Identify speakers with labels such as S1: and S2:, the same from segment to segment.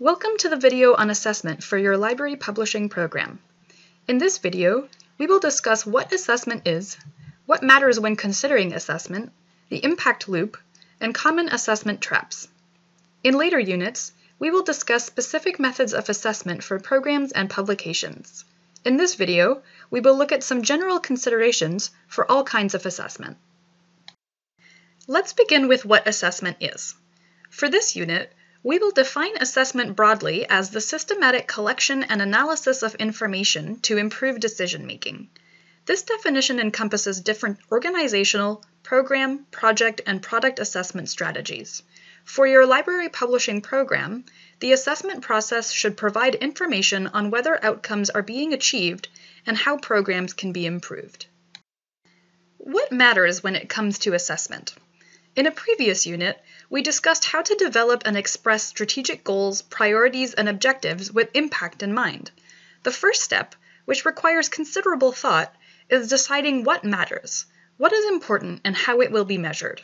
S1: Welcome to the video on assessment for your library publishing program. In this video, we will discuss what assessment is, what matters when considering assessment, the impact loop, and common assessment traps. In later units, we will discuss specific methods of assessment for programs and publications. In this video, we will look at some general considerations for all kinds of assessment. Let's begin with what assessment is. For this unit, we will define assessment broadly as the systematic collection and analysis of information to improve decision making. This definition encompasses different organizational, program, project, and product assessment strategies. For your library publishing program, the assessment process should provide information on whether outcomes are being achieved and how programs can be improved. What matters when it comes to assessment? In a previous unit, we discussed how to develop and express strategic goals, priorities, and objectives with impact in mind. The first step, which requires considerable thought, is deciding what matters, what is important, and how it will be measured.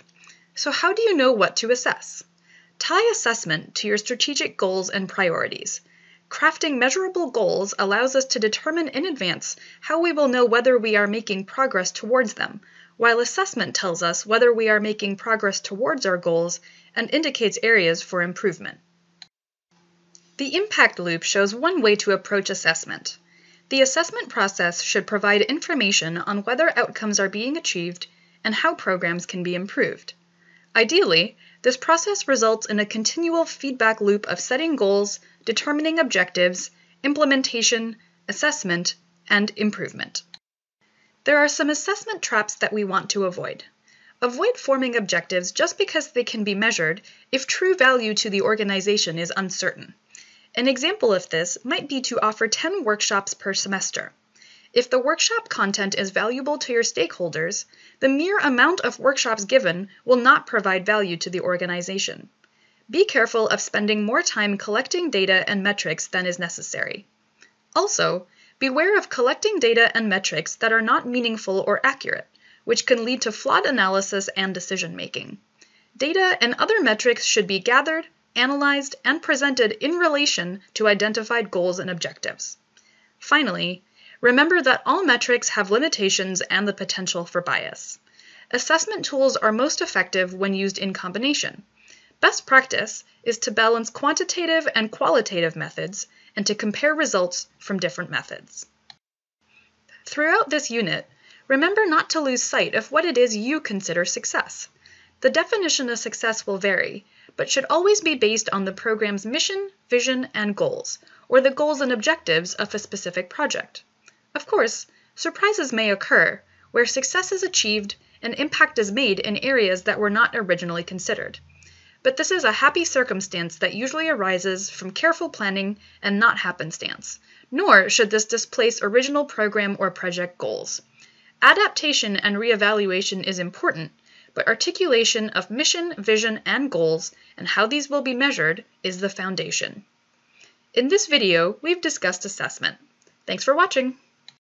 S1: So, how do you know what to assess? Tie assessment to your strategic goals and priorities. Crafting measurable goals allows us to determine in advance how we will know whether we are making progress towards them, while assessment tells us whether we are making progress towards our goals and indicates areas for improvement. The impact loop shows one way to approach assessment. The assessment process should provide information on whether outcomes are being achieved and how programs can be improved. Ideally, this process results in a continual feedback loop of setting goals, determining objectives, implementation, assessment, and improvement. There are some assessment traps that we want to avoid. Avoid forming objectives just because they can be measured if true value to the organization is uncertain. An example of this might be to offer 10 workshops per semester. If the workshop content is valuable to your stakeholders, the mere amount of workshops given will not provide value to the organization. Be careful of spending more time collecting data and metrics than is necessary. Also, Beware of collecting data and metrics that are not meaningful or accurate, which can lead to flawed analysis and decision making. Data and other metrics should be gathered, analyzed, and presented in relation to identified goals and objectives. Finally, remember that all metrics have limitations and the potential for bias. Assessment tools are most effective when used in combination. Best practice is to balance quantitative and qualitative methods and to compare results from different methods. Throughout this unit, remember not to lose sight of what it is you consider success. The definition of success will vary, but should always be based on the program's mission, vision, and goals, or the goals and objectives of a specific project. Of course, surprises may occur, where success is achieved and impact is made in areas that were not originally considered but this is a happy circumstance that usually arises from careful planning and not happenstance, nor should this displace original program or project goals. Adaptation and reevaluation is important, but articulation of mission, vision, and goals and how these will be measured is the foundation. In this video, we've discussed assessment. Thanks for watching.